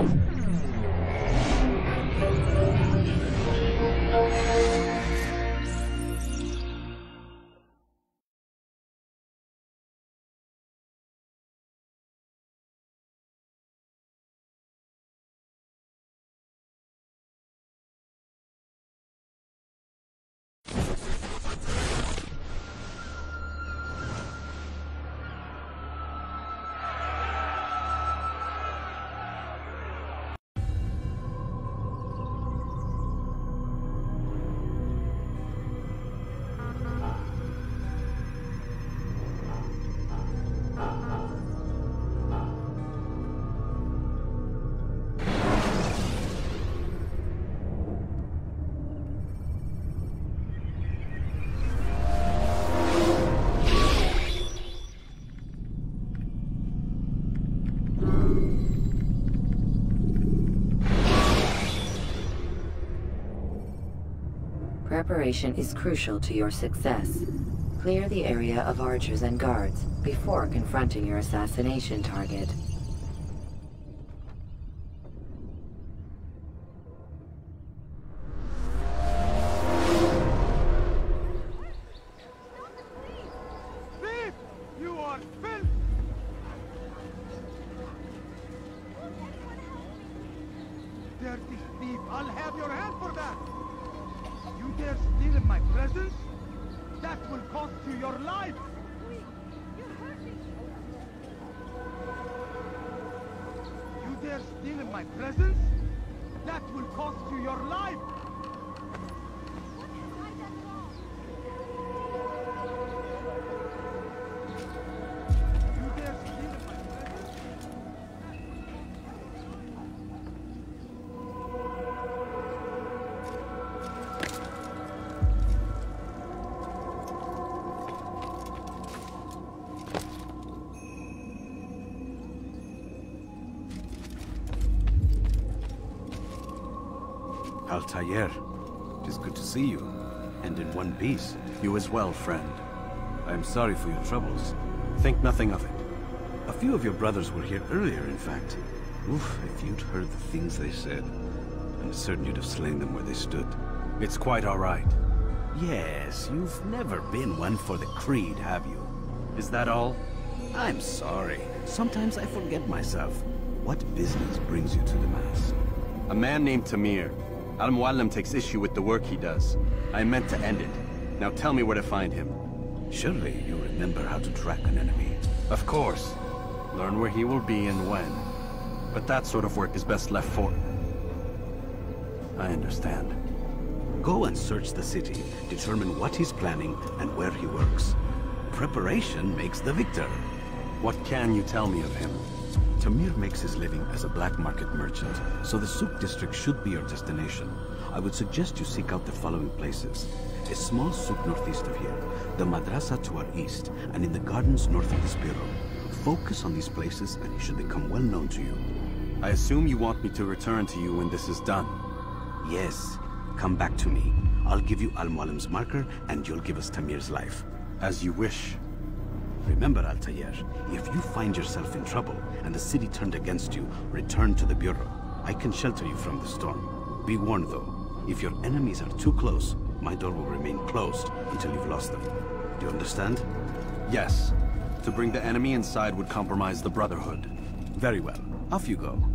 Thank you. Preparation is crucial to your success. Clear the area of archers and guards before confronting your assassination target. See you. And in one piece. You as well, friend. I am sorry for your troubles. Think nothing of it. A few of your brothers were here earlier, in fact. Oof, if you'd heard the things they said, I'm certain you'd have slain them where they stood. It's quite all right. Yes, you've never been one for the creed, have you? Is that all? I'm sorry. Sometimes I forget myself. What business brings you to the Mass? A man named Tamir. Al-Mualim takes issue with the work he does. I meant to end it. Now tell me where to find him. Surely you remember how to track an enemy. Of course. Learn where he will be and when. But that sort of work is best left for... I understand. Go and search the city, determine what he's planning and where he works. Preparation makes the victor. What can you tell me of him? Tamir makes his living as a black market merchant, so the Souk district should be your destination. I would suggest you seek out the following places. A small souk northeast of here, the madrasa to our east, and in the gardens north of this bureau. Focus on these places and he should become well known to you. I assume you want me to return to you when this is done. Yes, come back to me. I'll give you Al-Mualim's marker and you'll give us Tamir's life. As you wish. Remember, Altair, if you find yourself in trouble and the city turned against you, return to the Bureau. I can shelter you from the storm. Be warned, though, if your enemies are too close, my door will remain closed until you've lost them. Do you understand? Yes. To bring the enemy inside would compromise the Brotherhood. Very well. Off you go.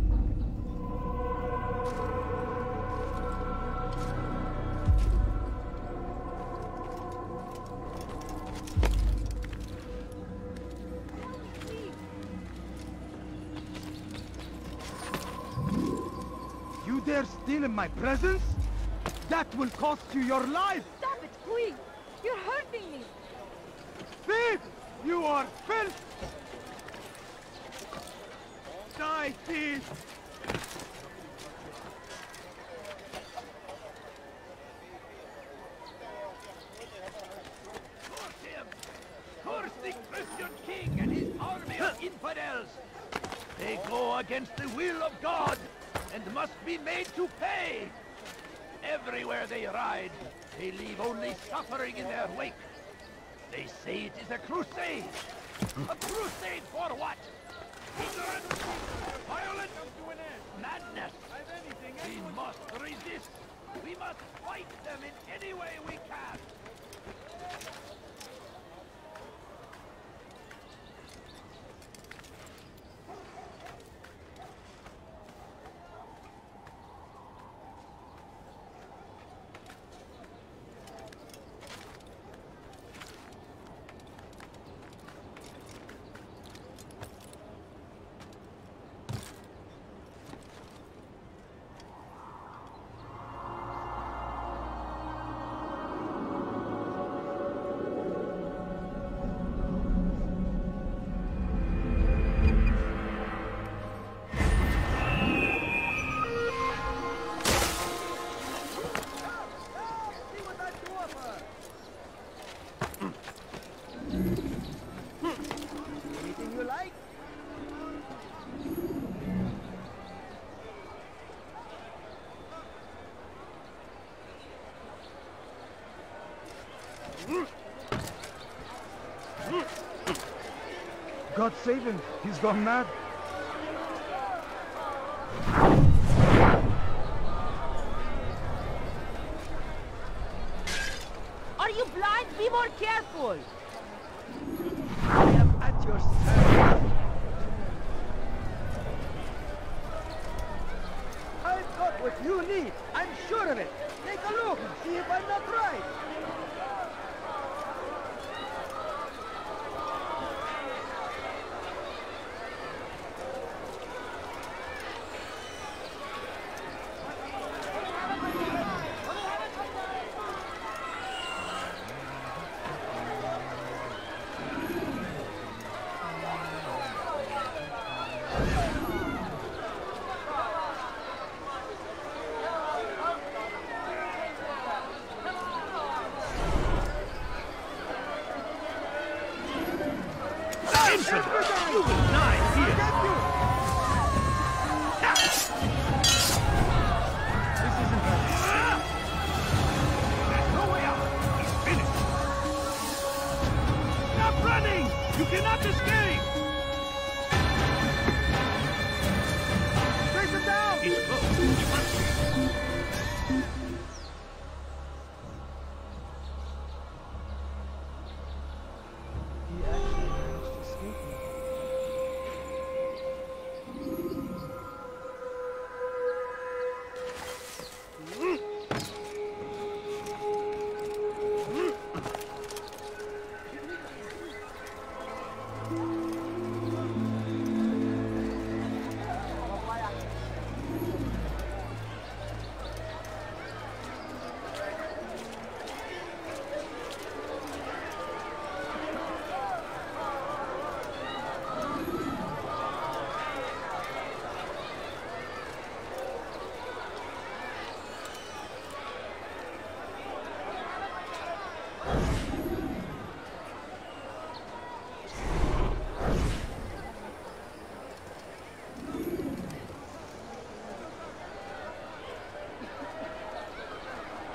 My presence? That will cost you your life! Stop it, quick! You're hurting me! Thief! You are filth! Die, thief! Curse him! Curse the Christian king and his army of infidels! They go against the will of God and must be made to pay! Everywhere they ride, they leave only suffering in their wake. They say it is a crusade. A crusade for what? Ignorance? violence, madness. We must resist. We must fight them in any way we can. God save him. He's gone mad.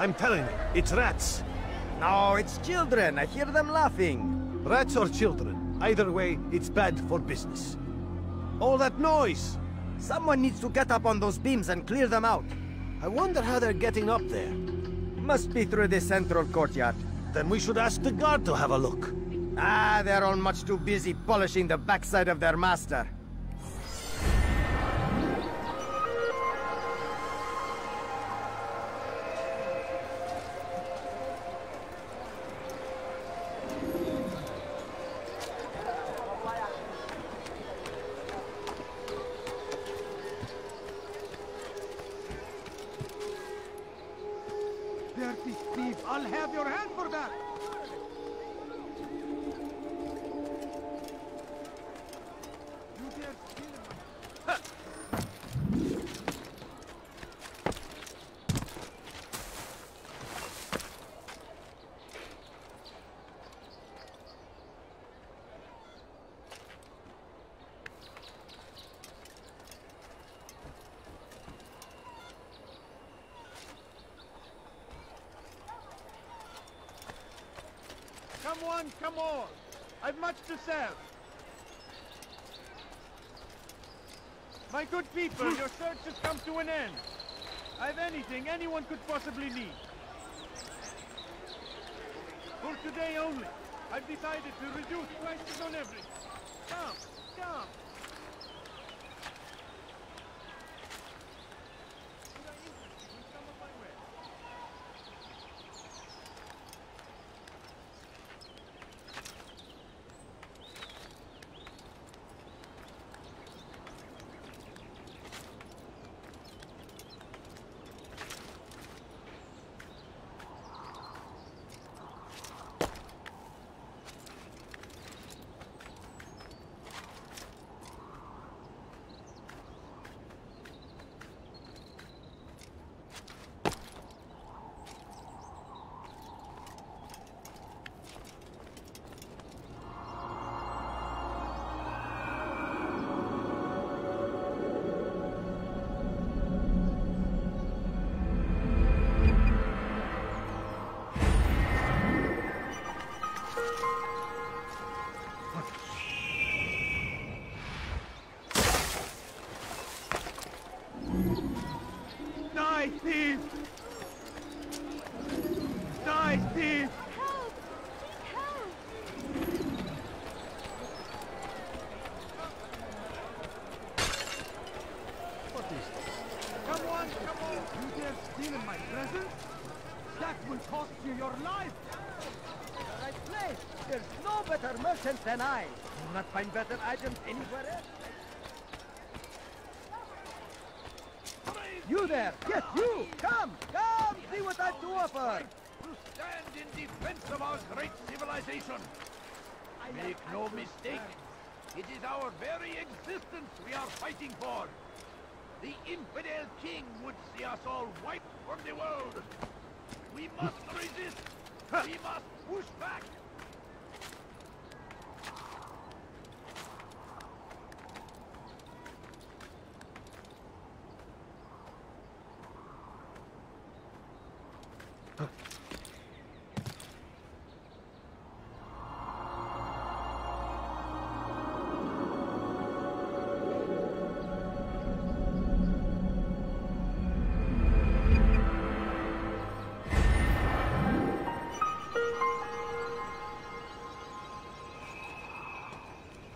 I'm telling you, it's rats. No, it's children. I hear them laughing. Rats or children. Either way, it's bad for business. All that noise! Someone needs to get up on those beams and clear them out. I wonder how they're getting up there. Must be through the central courtyard. Then we should ask the guard to have a look. Ah, they're all much too busy polishing the backside of their master. I've much to sell! My good people, your search has come to an end. I've anything anyone could possibly need. For today only, I've decided to reduce prices on everything. Come, come. Merchant than I. Do not find better items anywhere else. You there! Yes, you! Come! Come! See what I've to offer! To stand in defense of our great civilization! Make no mistake, it is our very existence we are fighting for! The infidel king would see us all wiped from the world! We must resist! We must push back!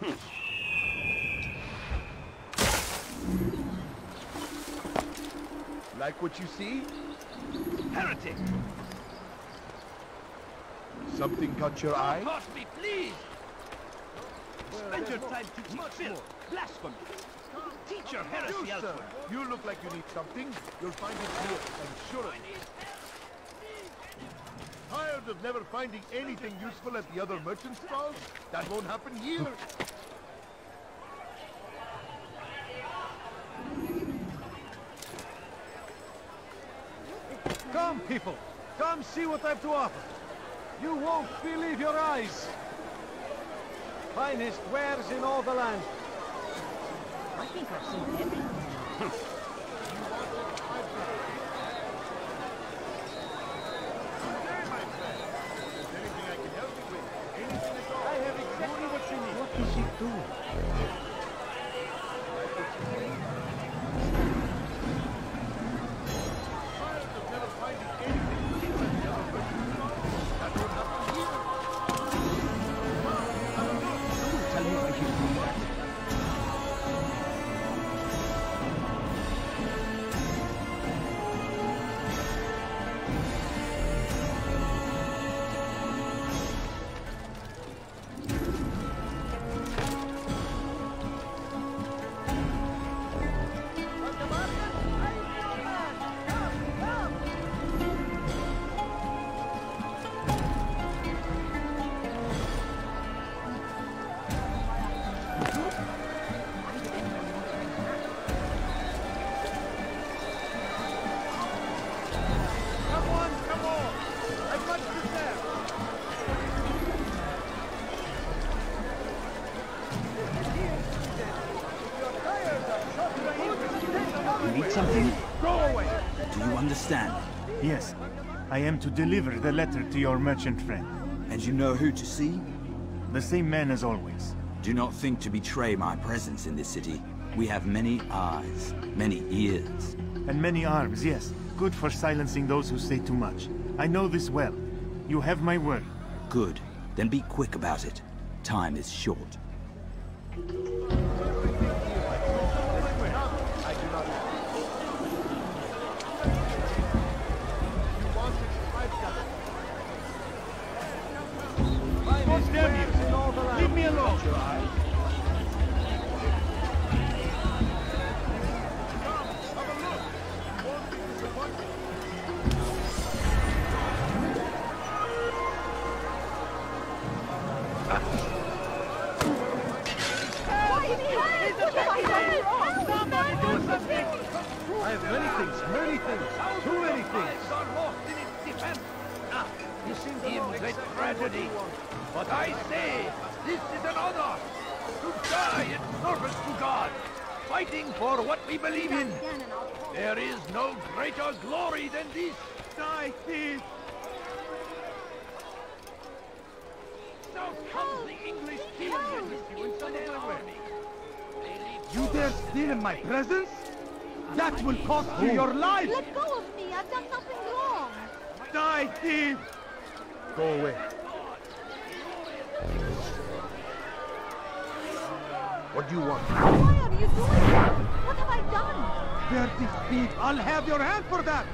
Hmm. Like what you see? Heretic! Something caught your eye? Caught me, please! Spend your time teaching filth, blasphemy! Teach your heresy You, sir. elsewhere! You look like you need something. You'll find it here, I'm sure of I it. Tired of never finding anything useful at the other merchant stalls? That won't happen here. Come, people! Come see what I've to offer! You won't believe your eyes! Finest wares in all the land. I think I've seen everything. Understand? Yes, I am to deliver the letter to your merchant friend. And you know who to see? The same man as always. Do not think to betray my presence in this city. We have many eyes, many ears. And many arms, yes. Good for silencing those who say too much. I know this well. You have my word. Good. Then be quick about it. Time is short. Dirty! I'll have your hand for that!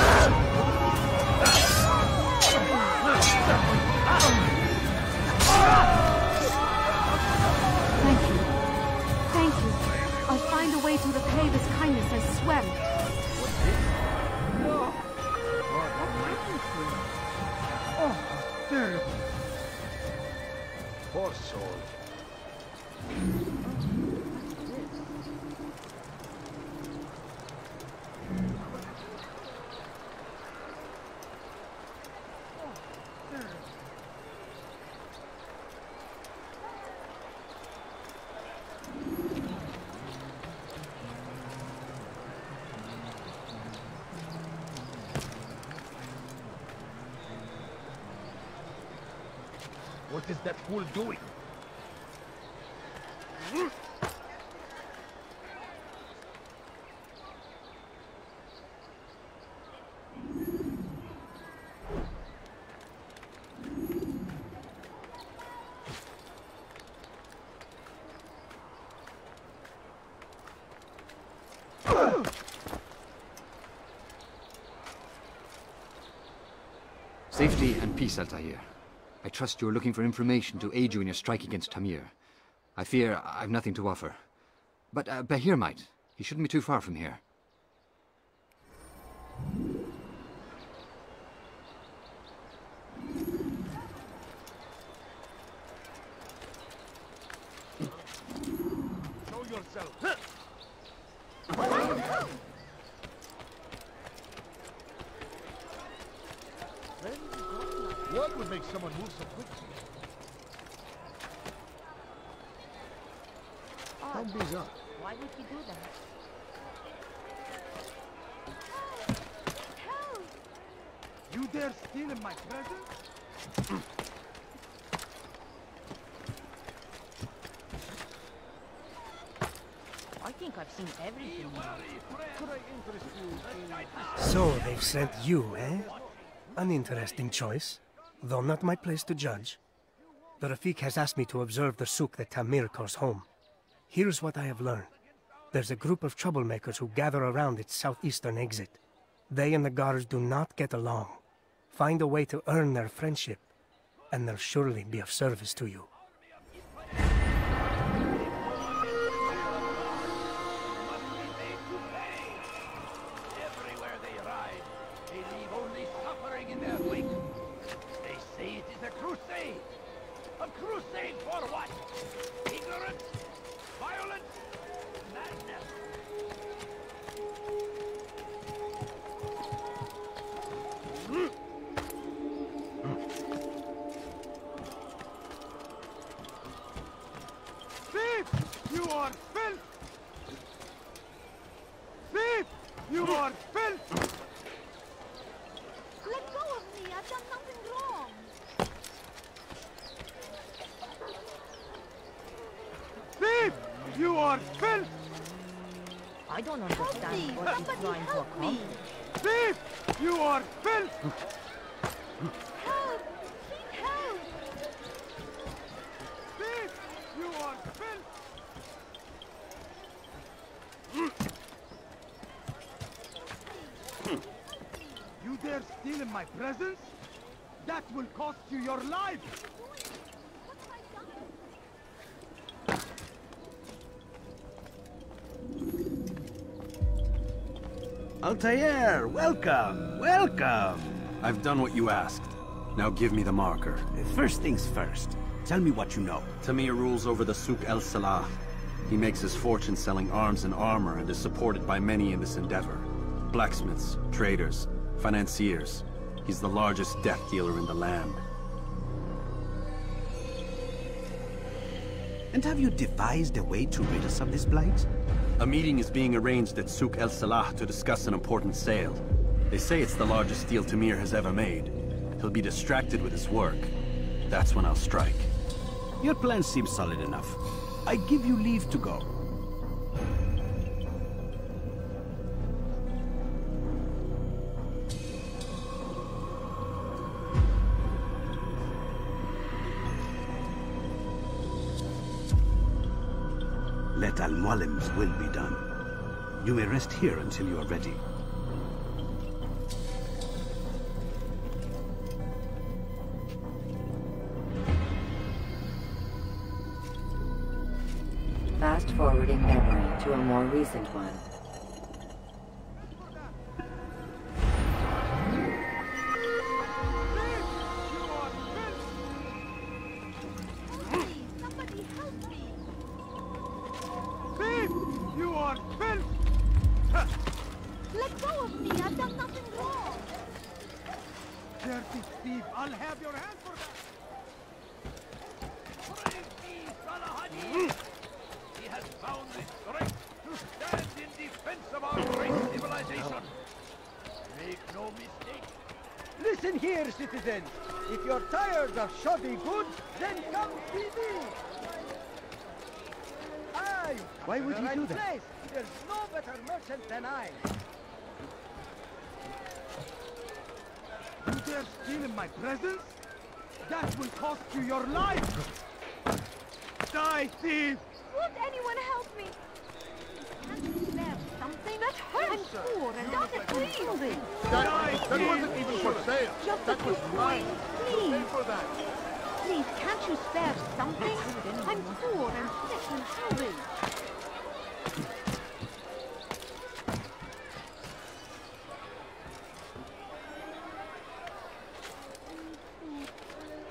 Thank I'll find kindness, way to What's this kindness, I swear it. Terrible. Poor soul. What is that fool doing? Safety and peace, Altair. I trust you're looking for information to aid you in your strike against Tamir. I fear I've nothing to offer. But uh, Bahir might. He shouldn't be too far from here. Show yourself. What would make someone move so quickly? Don't be up. Why would he do that? You dare steal in my treasure? I think I've seen everything. So they've sent you, eh? An interesting choice, though not my place to judge. The Rafik has asked me to observe the souk that Tamir calls home. Here's what I have learned. There's a group of troublemakers who gather around its southeastern exit. They and the guards do not get along. Find a way to earn their friendship, and they'll surely be of service to you. Don't understand what he's trying to accomplish. Thief! You are filth! Help! Please help! Thief! You are filth! You dare steal in my presence? That will cost you your life! Altair, welcome, welcome. I've done what you asked. Now give me the marker. First things first. Tell me what you know. Tamir rules over the Souk El Salah. He makes his fortune selling arms and armor and is supported by many in this endeavor. Blacksmiths, traders, financiers. He's the largest death dealer in the land. And have you devised a way to rid us of this blight? A meeting is being arranged at Souk El Salah to discuss an important sale. They say it's the largest deal Tamir has ever made. He'll be distracted with his work. That's when I'll strike. Your plan seems solid enough. I give you leave to go. Let Al-Mualim's will be. You may rest here until you are ready. Fast forwarding memory to a more recent one. Dirty thief! I'll have your hand for that! Praise be Salahadin! He has found the strength to stand in defense of our great civilization. Make no mistake. Listen here, citizens. If you're tired of shoddy goods, then come see me. I. Why would he right do that? Place. There's no better merchant than I. You dare steal in my presence? That will cost you your life! Die, thief! Won't anyone help me? Can't you spare something? That hurts! I'm poor and a please! That, that wasn't even for sale. Just That was mine. coins, You'll pay please! for that. Please, can't you spare something? I'm poor and sick and hungry.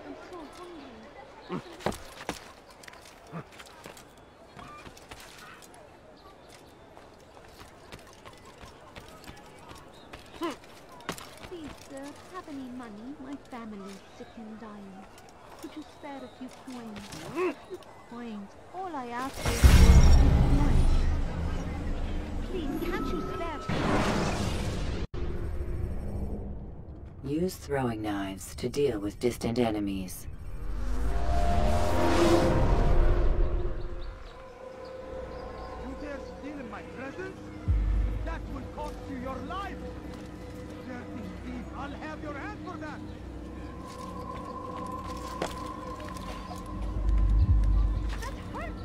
I'm so hungry. Please, sir, have any money? My family's sick and dying. Could you spare a few coins? A few coins. All I ask is for a few coins. Please, can't you spare? Use throwing knives to deal with distant enemies. You dare steal in my presence? That will cost you your life! Dirty thief! I'll have your hand for that! That hurts!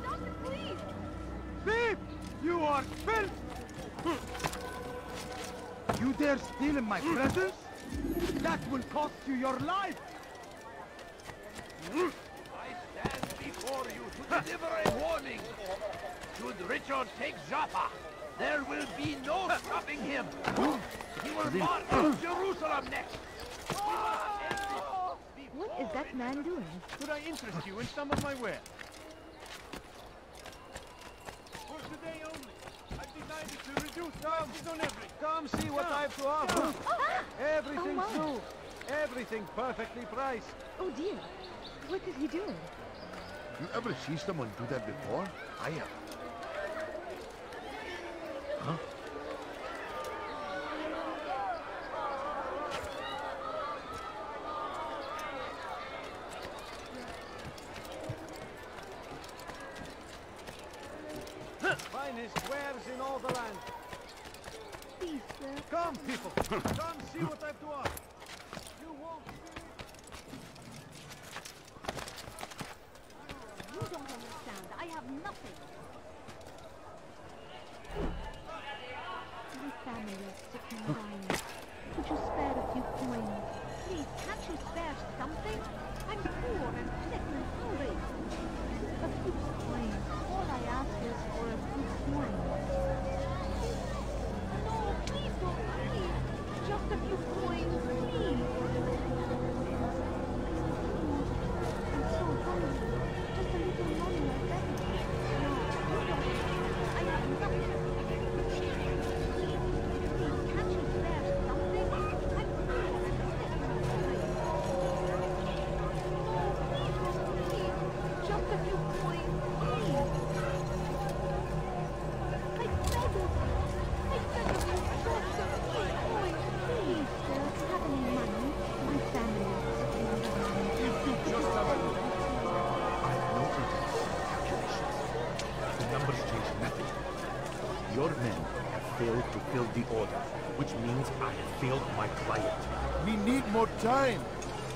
Stop it, please! Thief! You are filth! You dare steal in my presence? That will cost you your life! I stand before you to deliver a warning. Should Richard take Jaffa, there will be no stopping him. He will march to Jerusalem next. What is that man doing? Could I interest you in some of my wares? For today only, I've decided to reduce prices on everything. Come see what I have to offer! Ah! Everything's Oh, new! Everything perfectly priced! Oh dear. What is he doing? you ever see someone do that before? I have. Huh? Finest wares in all the land. Please, sir. Come, people. Come see what I've to offer. You won't You don't understand. I have nothing. My family is sick and dying. Could you spare a few coins? Please, can't you spare something? I'm poor and sick and hungry. A few coins. All I ask is for a few coins. No, please don't leave. Just a few coins, please. I'm so hungry. Just a little money, I beg of you. No, you don't understand. I have nothing. Please, can't you spare something? I'm poor and sick and hungry. No, please don't leave. Just a few coins, please. I beg of you. I beg of you, just a few coins, please, sir. Have any money? My family is sick and dying. Just have a look. I have no interest in calculations. The numbers change nothing. Your men have failed to fill the order, which means I have failed my client. We need more time.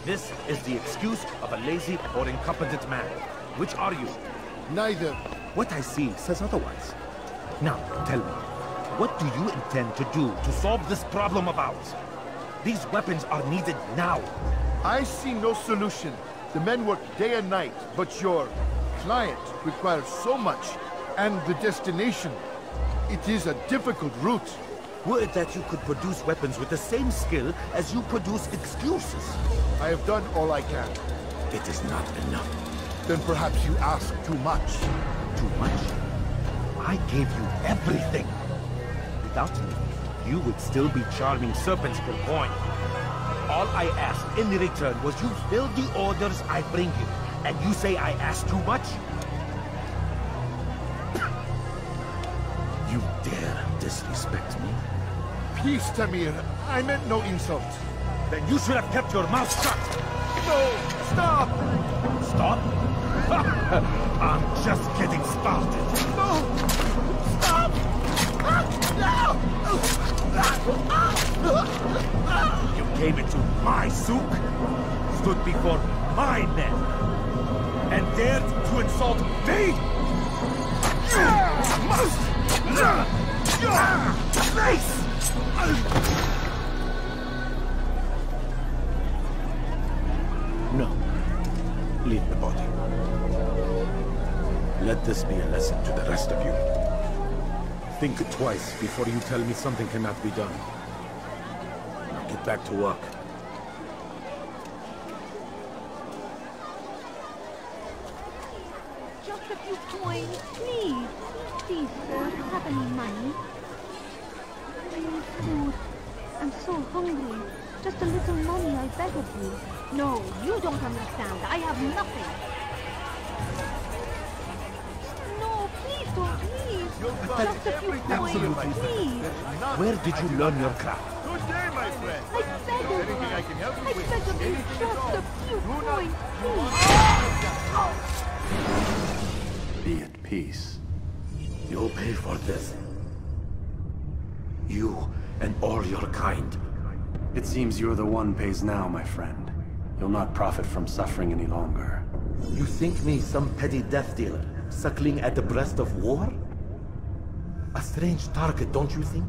This is the excuse of a lazy or incompetent man. Which are you? Neither. What I see says otherwise. Now, tell me, what do you intend to do to solve this problem of ours? These weapons are needed now. I see no solution. The men work day and night, but your client requires so much, and the destination. It is a difficult route. Would that you could produce weapons with the same skill as you produce excuses. I have done all I can. It is not enough. Then perhaps you ask too much. Too much? I gave you everything. Without me, you would still be charming serpents for coin. All I asked in return was you fill the orders I bring you. And you say I ask too much? You dare disrespect me? Peace, Tamir. I meant no insult. Then you should have kept your mouth shut! No! Stop! Stop? I'm just getting started. No! Stop! You came into my souk, stood before my men, and dared to insult me? You must learn your place! No. Leave the body. Let this be a lesson to the rest of you. Think twice before you tell me something cannot be done. Now get back to work. Just a few coins, please. Please, sir, have any money? I need food? I'm so hungry. Just a little money, I beg of you. No, you don't understand. I have nothing. Leave. Just a few coins, please. Where did you learn your craft? Good day, my friend. I beg of you. I can help you I with? beg of you, just a few coins, please. Be at peace. You'll pay for this. You and all your kind. It seems you're the one pays now, my friend. You'll not profit from suffering any longer. You think me some petty death dealer, suckling at the breast of war? A strange target, don't you think?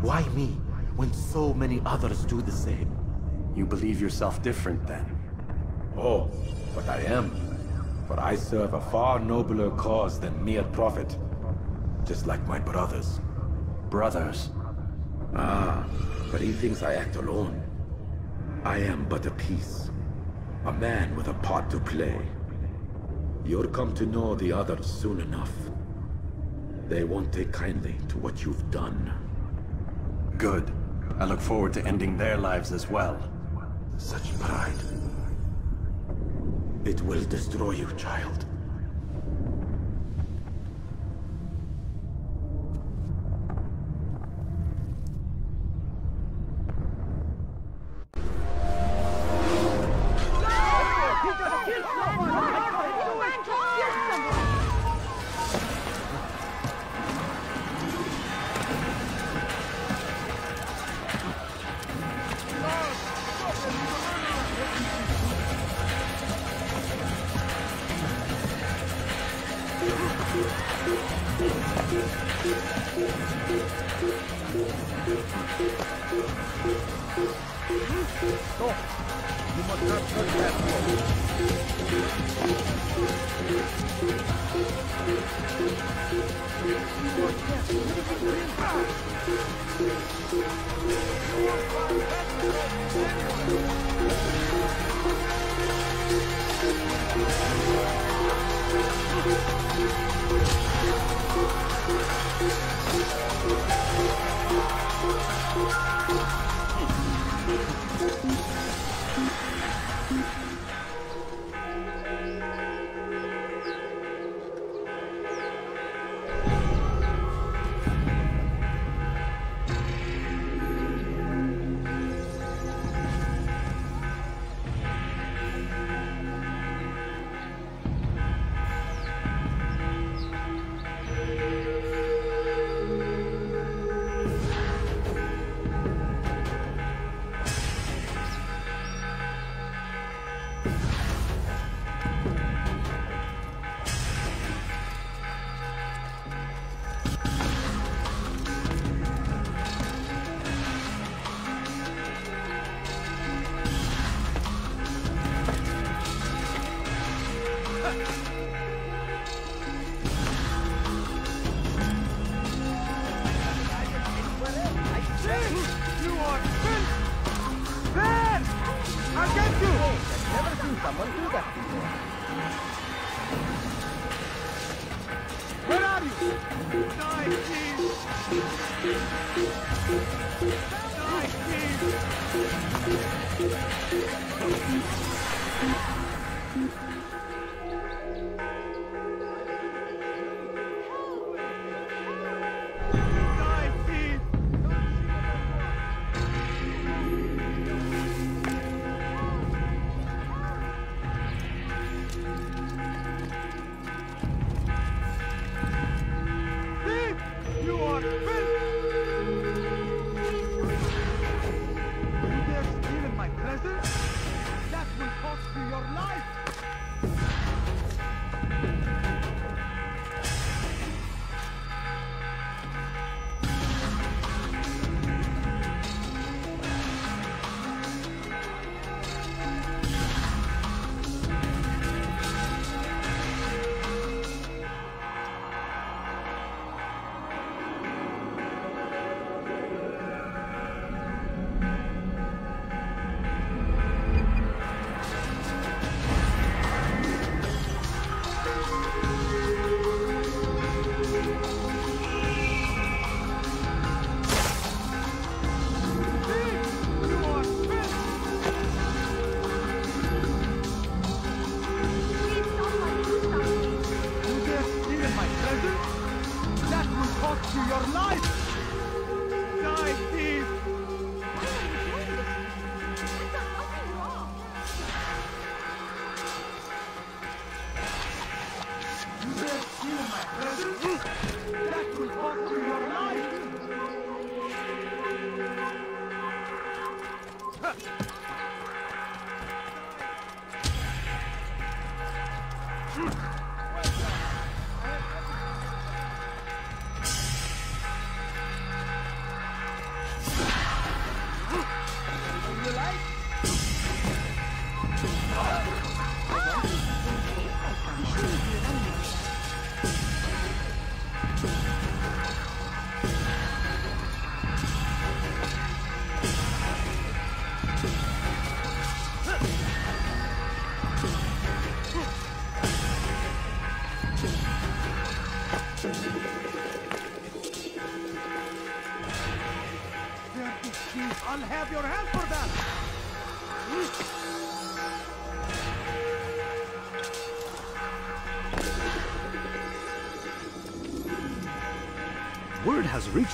Why me, when so many others do the same? You believe yourself different, then? Oh, but I am. For I serve a far nobler cause than mere profit. Just like my brothers. Brothers? Ah, but he thinks I act alone. I am but a piece. A man with a part to play. You'll come to know the others soon enough. They won't take kindly to what you've done. Good. I look forward to ending their lives as well. Such pride. It will destroy you, child.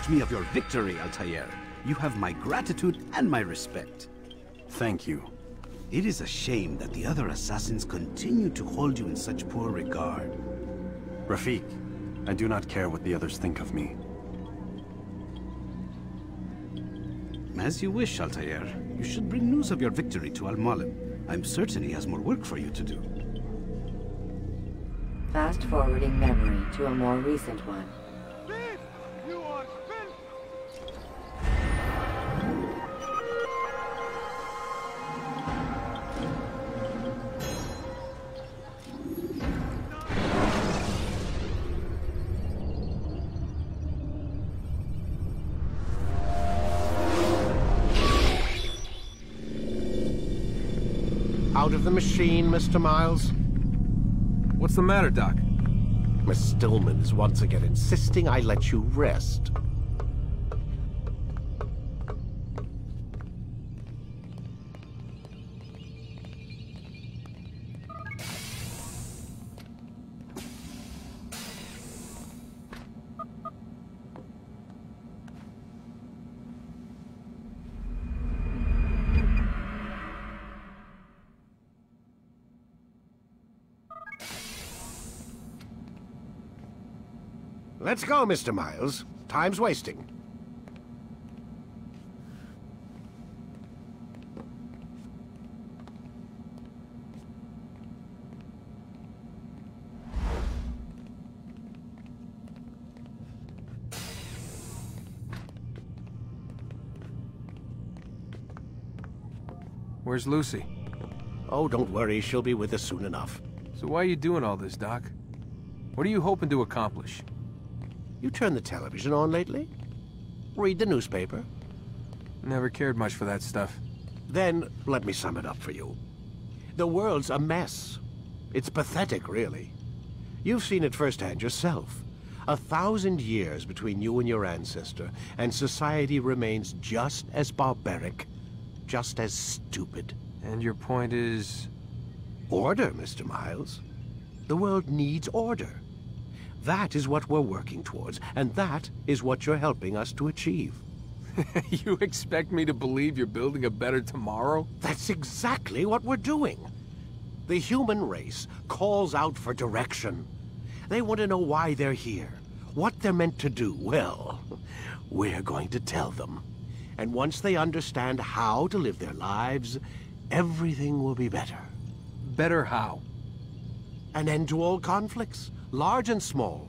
Has me of your victory, Altair. You have my gratitude and my respect. Thank you. It is a shame that the other assassins continue to hold you in such poor regard. Rafik, I do not care what the others think of me. As you wish, Altair. You should bring news of your victory to Al-Mualim. I'm certain he has more work for you to do. Fast-forwarding memory to a more recent one. Out of the machine, Mr. Miles? What's the matter, Doc? Miss Stillman is once again insisting I let you rest. Go, Mr. Miles. Time's wasting. Where's Lucy? Oh, don't worry. She'll be with us soon enough. So why are you doing all this, Doc? What are you hoping to accomplish? You turned the television on lately? Read the newspaper? Never cared much for that stuff. Then, let me sum it up for you. The world's a mess. It's pathetic, really. You've seen it firsthand yourself. A thousand years between you and your ancestor, and society remains just as barbaric, just as stupid. And your point is? Order, Mr. Miles. The world needs order. That is what we're working towards, and that is what you're helping us to achieve. you expect me to believe you're building a better tomorrow? That's exactly what we're doing. The human race calls out for direction. They want to know why they're here, what they're meant to do. Well, we're going to tell them. And once they understand how to live their lives, everything will be better. Better how? An end to all conflicts, large and small.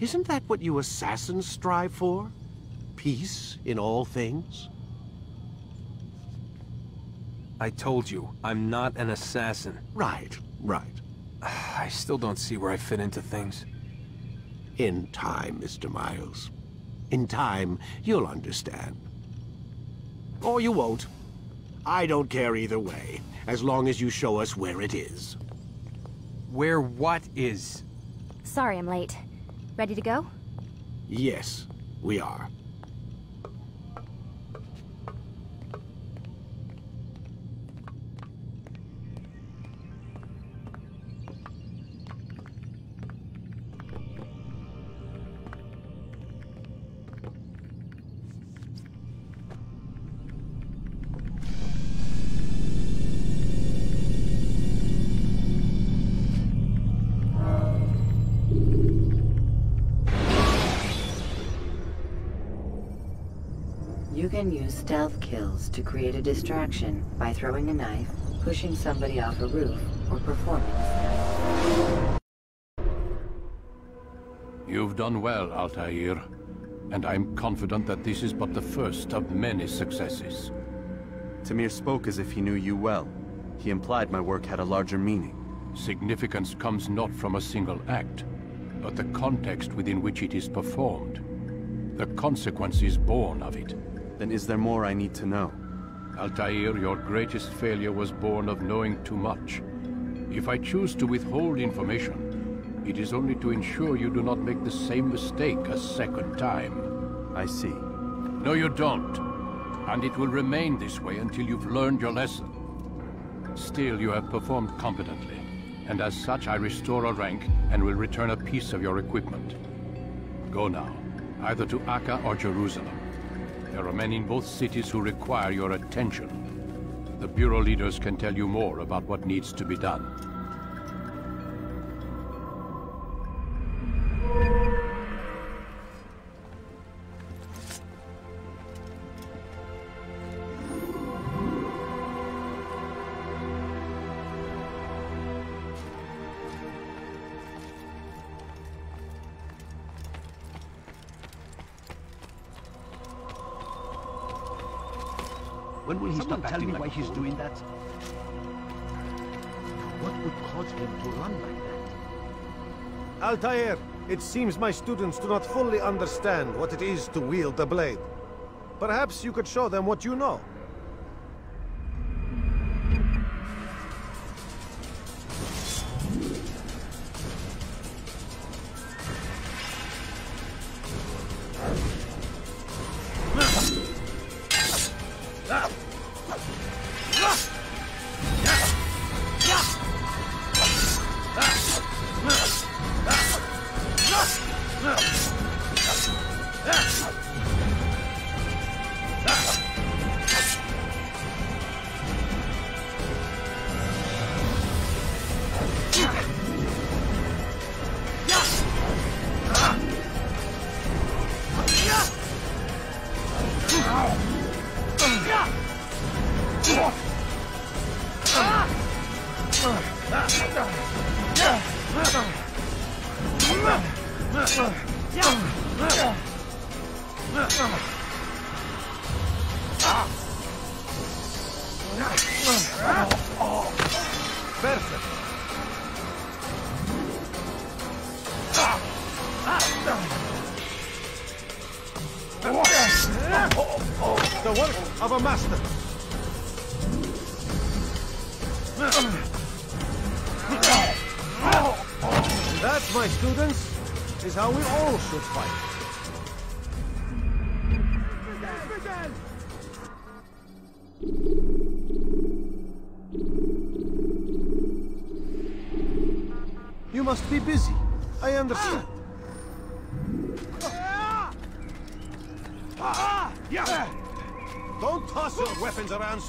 Isn't that what you assassins strive for? Peace in all things? I told you, I'm not an assassin. Right, right. I still don't see where I fit into things. In time, Mr. Miles. In time, you'll understand. Or you won't. I don't care either way, as long as you show us where it is. Where what is? Sorry I'm late. Ready to go? Yes, we are. Can use stealth kills to create a distraction by throwing a knife, pushing somebody off a roof, or performing a stunt. You've done well, Altair. And I'm confident that this is but the first of many successes. Tamir spoke as if he knew you well. He implied my work had a larger meaning. Significance comes not from a single act, but the context within which it is performed. The consequences born of it. Then is there more I need to know? Altair, your greatest failure was born of knowing too much. If I choose to withhold information, it is only to ensure you do not make the same mistake a second time. I see. No, you don't. And it will remain this way until you've learned your lesson. Still, you have performed competently, and as such I restore a rank and will return a piece of your equipment. Go now. either to Acre or Jerusalem. There are men in both cities who require your attention. The Bureau leaders can tell you more about what needs to be done. Will he Someone stop tell acting me like why he's fool? doing that? What would cause him to run like that? Altair, it seems my students do not fully understand what it is to wield the blade. Perhaps you could show them what you know.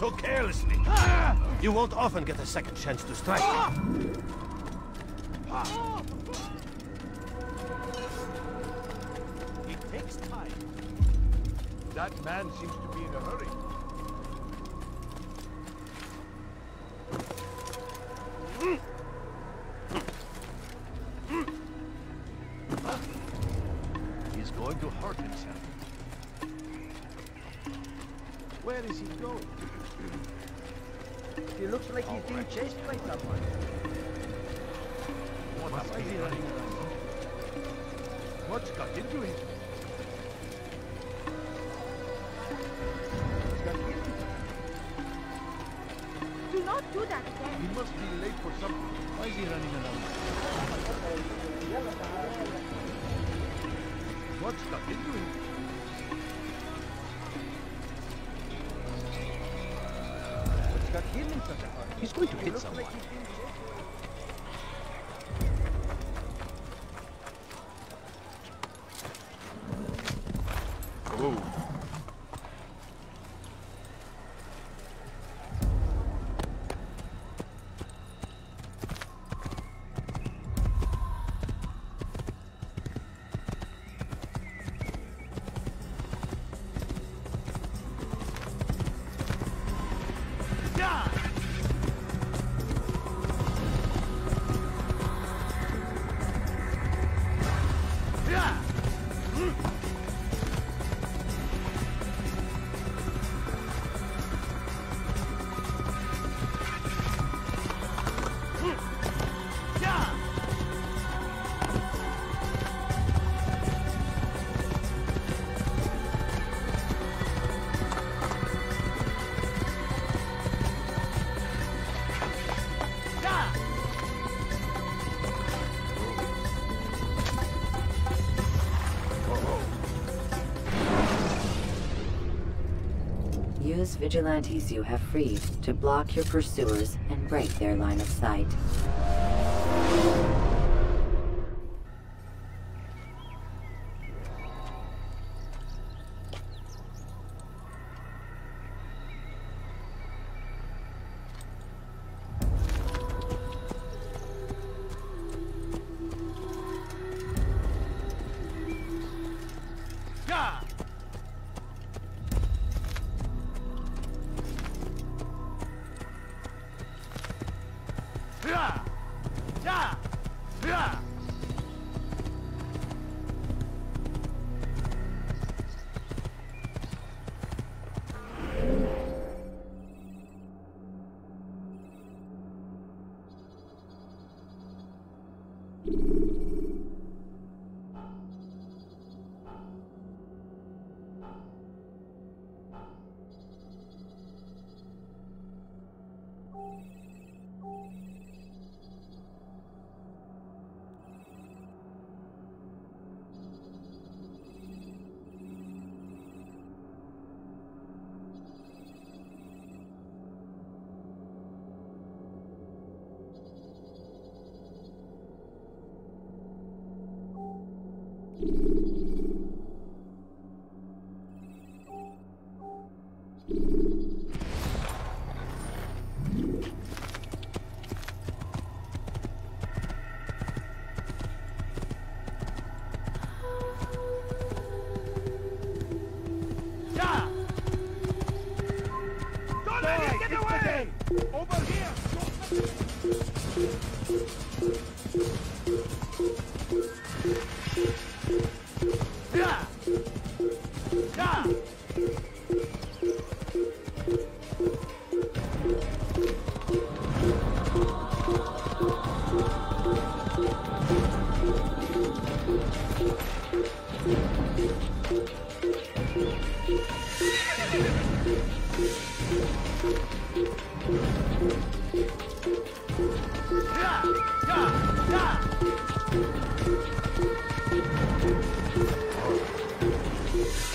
So carelessly. Ah! You won't often get a second chance to strike. Ah! Like he's being chased by someone. What Why must is be he running running around? What's got into him? Do not do that again. He must be late for something. Why is he running around? What's got into him? What's got him in such a hurry? He's going to hit someone. Vigilantes you have freed to block your pursuers and break their line of sight. Yeah! Yeah!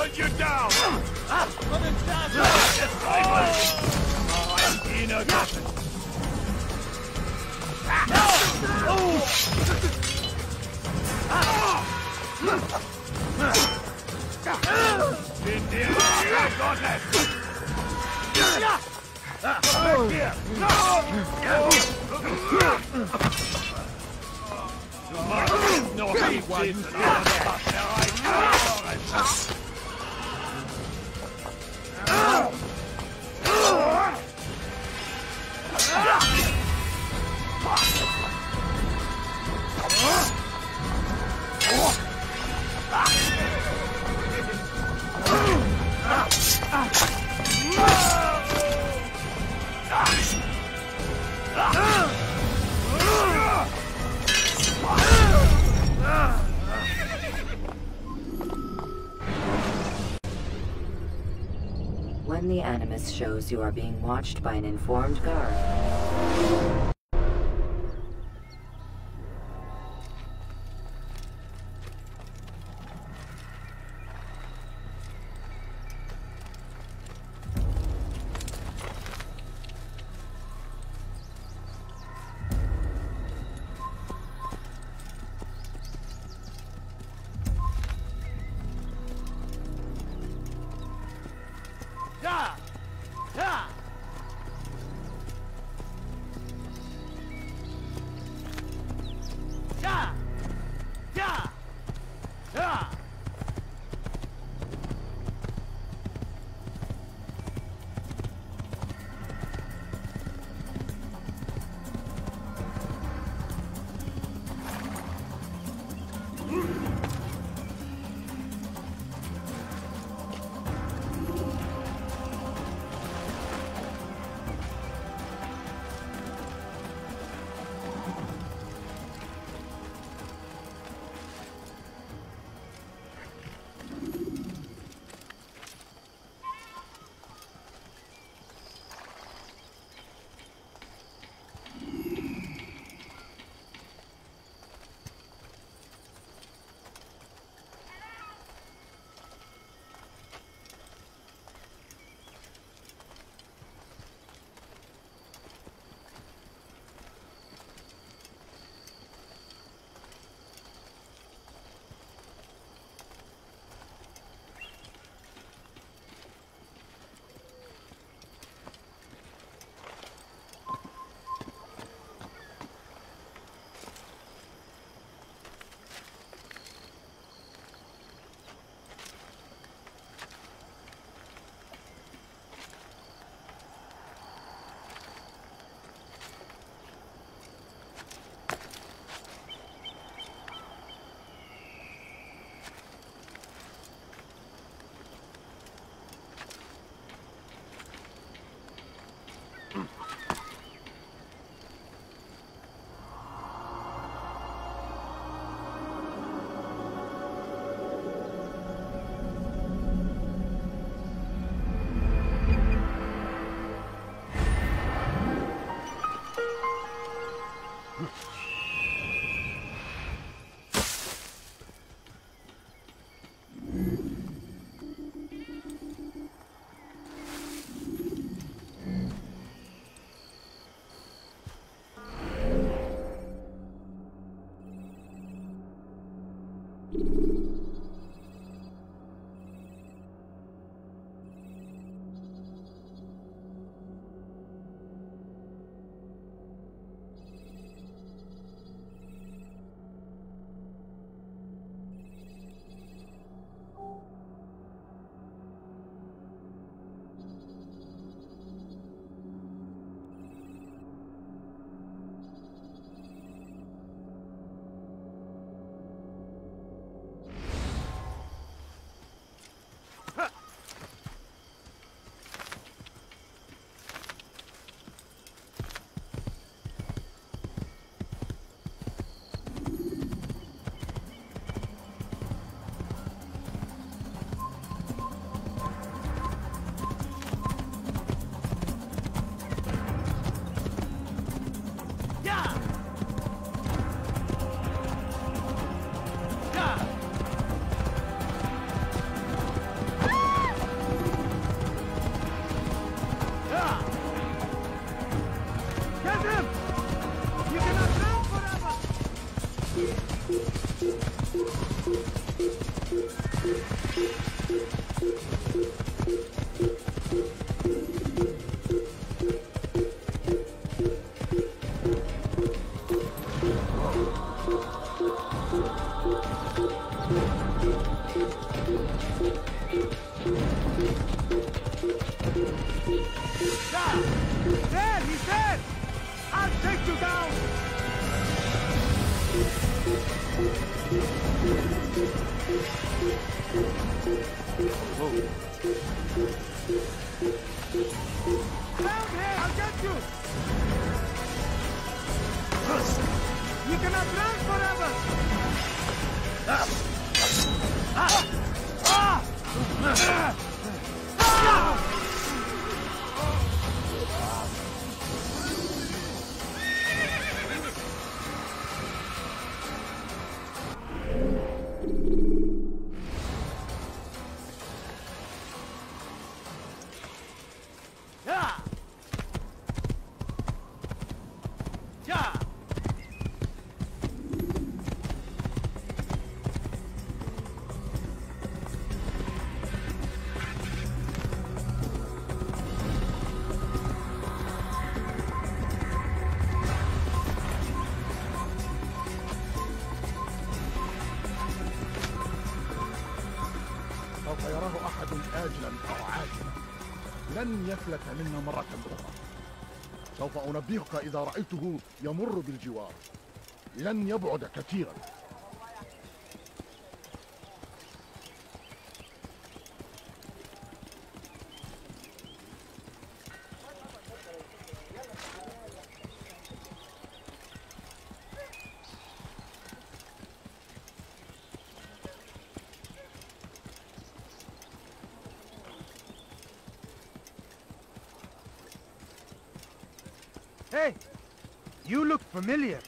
Death to the assassin! You can't get away from me! I'll hunt you down! Oh, I'm in a coffin! Indian, you godless! Back here! No hate shows you are being watched by an informed guard, Thank you. غفلة منا مرة أخرى. سوف أنبهك إذا رأيته يمر بالجوار. لن يبعد كثيرا. Hey, you look familiar.